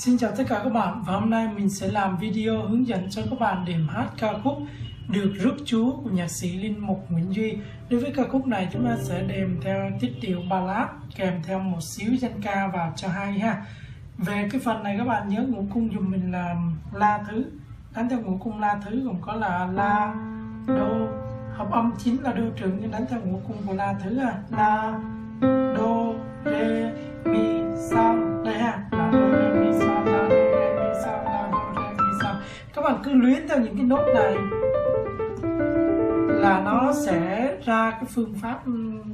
Xin chào tất cả các bạn và hôm nay mình sẽ làm video hướng dẫn cho các bạn điểm hát ca khúc Được rước Chúa của nhạc sĩ Linh Mục Nguyễn Duy. Đối với ca khúc này chúng ta sẽ đềm theo tiết điệu ballad, kèm theo một xíu danh ca vào cho hay ha. Về cái phần này các bạn nhớ ngũ cung dùng mình là la thứ đánh theo ngũ cung la thứ gồm có là la đô hợp âm chính là đô trưởng, nhưng đánh theo ngũ cung của la thứ ha. la đô rê cứ luyến theo những cái nốt này là nó sẽ ra cái phương pháp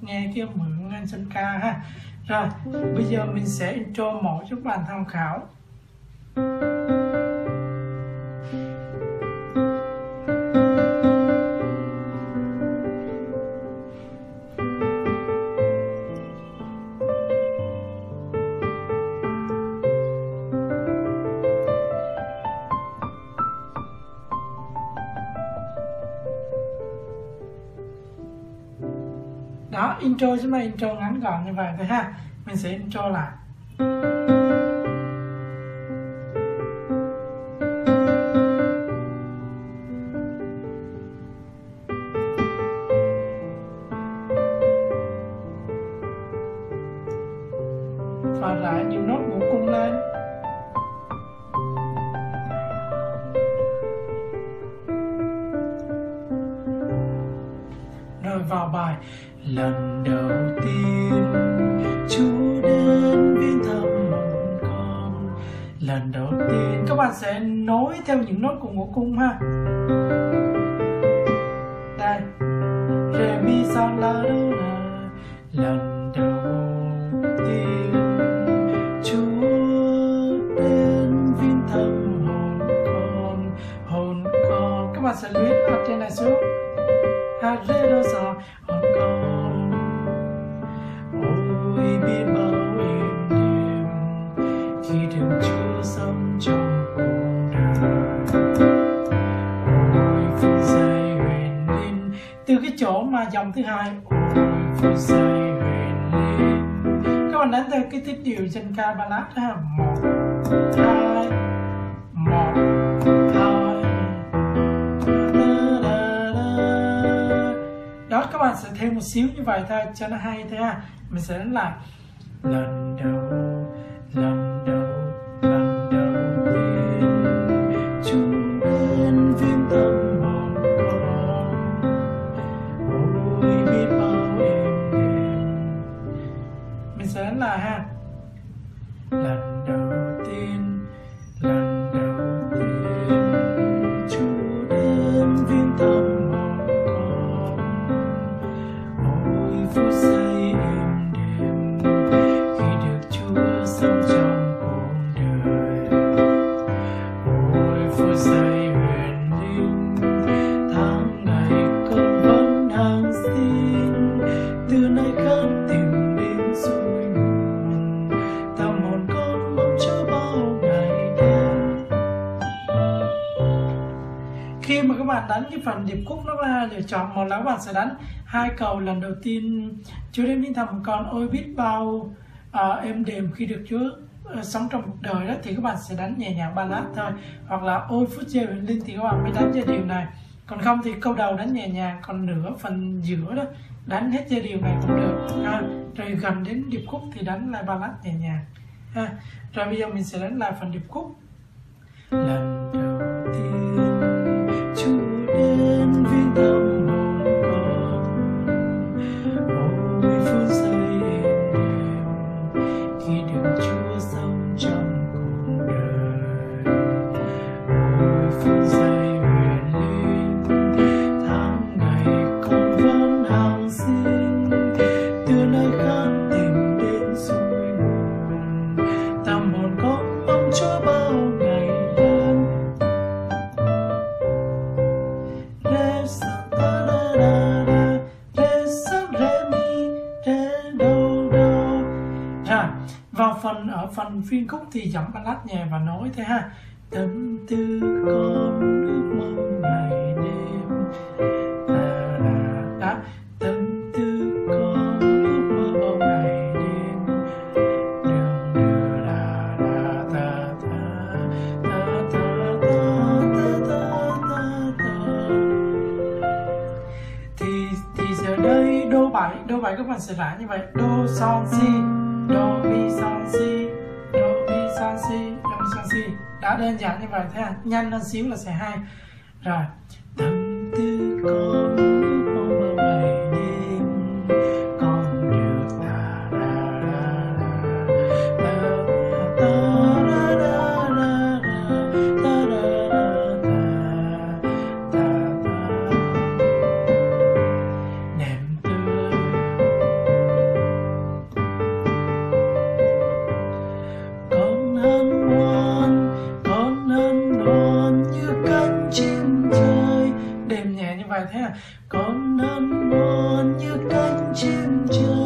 nghe cái âm hưởng anh dân ca ha. Rồi, bây giờ mình sẽ intro mỗi cho các bạn tham khảo. Đó, intro chứ mà intro ngắn gọn như vậy thôi ha. Mình sẽ intro lại. Và lại những nốt ngũ cung lên. Rồi vào bài lần đầu tiên, Chúa đến viếng thăm con. Lần đầu tiên, các bạn sẽ nối theo những nốt của ngũ cung ha. Đây. Re mi sol la do la. Lần đầu tiên, Chúa đến viếng thăm hồn con. Hồn con. Các bạn sẽ luyện ở trên này xuống. Ha re do sa từ cái chỗ mà dòng thứ hai. Các bạn đánh theo cái tiết điệu trên ca ballad ha. Một, hai một, hai. Đó, các bạn sẽ thêm một xíu như vậy thôi cho nó hay thôi ha. Mình sẽ đánh lại. Lần đầu lần đầu. Cái phần điệp khúc nó là lựa chọn một lá vàng bạn sẽ đánh hai cầu lần đầu tiên Chúa đến viếng thầm con ôi biết bao à, êm đềm khi được Chúa ờ, sống trong cuộc đời đó thì các bạn sẽ đánh nhẹ nhàng ba lát thôi hoặc là ôi phút giây huyền linh thì các bạn mới đánh giai điệu này còn không thì câu đầu đánh nhẹ nhàng còn nửa phần giữa đó đánh hết giai điệu này cũng được ha. rồi gần đến điệp khúc thì đánh lại ballad nhẹ nhàng ha. rồi bây giờ mình sẽ đánh lại phần điệp khúc lần đầu tiên đến viếng thăm phần ở phần phiên khúc thì giọng ballad nhẹ và nói thế ha tâm tư con ước mong ngày đêm ta là ta tâm tư con ước mong ngày đêm đường đưa là là ta ta ta ta ta ta ta ta ta thì thì giờ đây đô bảy đô bảy các bạn sẽ lại như vậy đô son si đơn giản như vậy, thế à? nhanh hơn xíu là sẽ hay rồi tâm tư con đêm thế à? Con hân non như cánh chim trời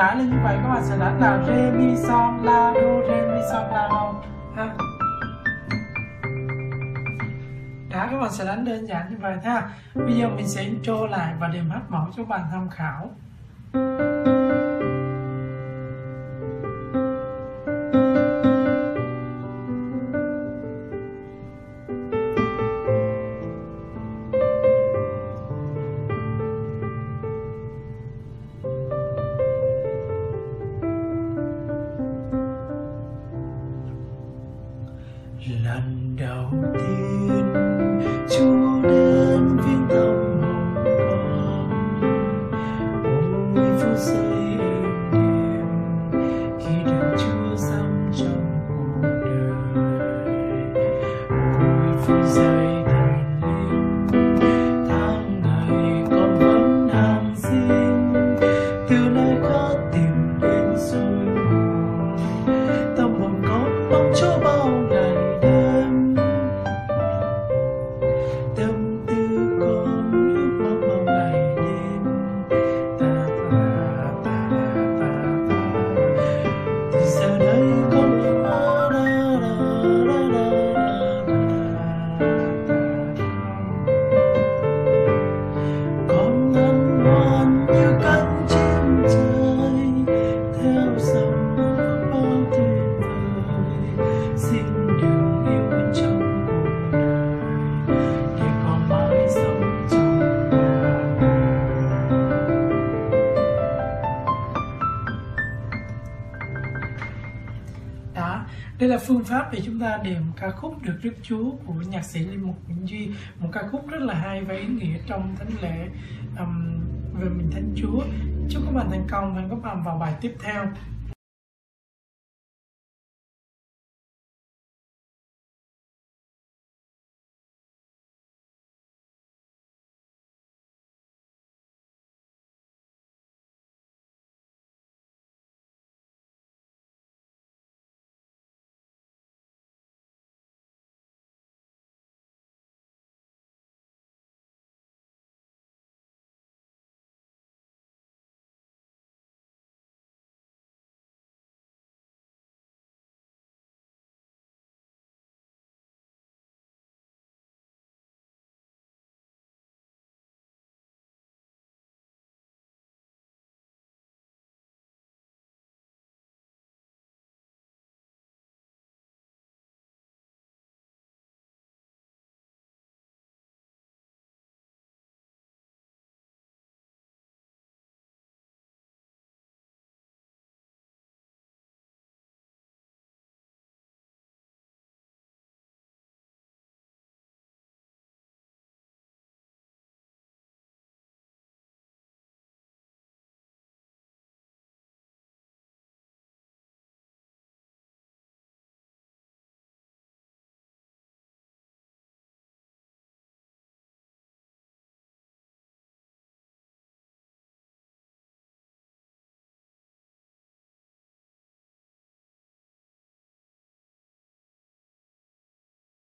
trái lên như vậy các bạn sẽ đánh là re mi son la do re mi son la do ha. Đã, các bạn sẽ đánh đơn giản như vậy ha. Bây giờ mình sẽ intro lại và điểm hát mẫu cho bạn tham khảo. Đây là phương pháp để chúng ta điểm ca khúc được rước chúa của nhạc sĩ Linh Mục Nguyễn Duy. Một ca khúc rất là hay và ý nghĩa trong thánh lễ um, về mình thánh chúa. Chúc các bạn thành công và các bạn vào bài tiếp theo.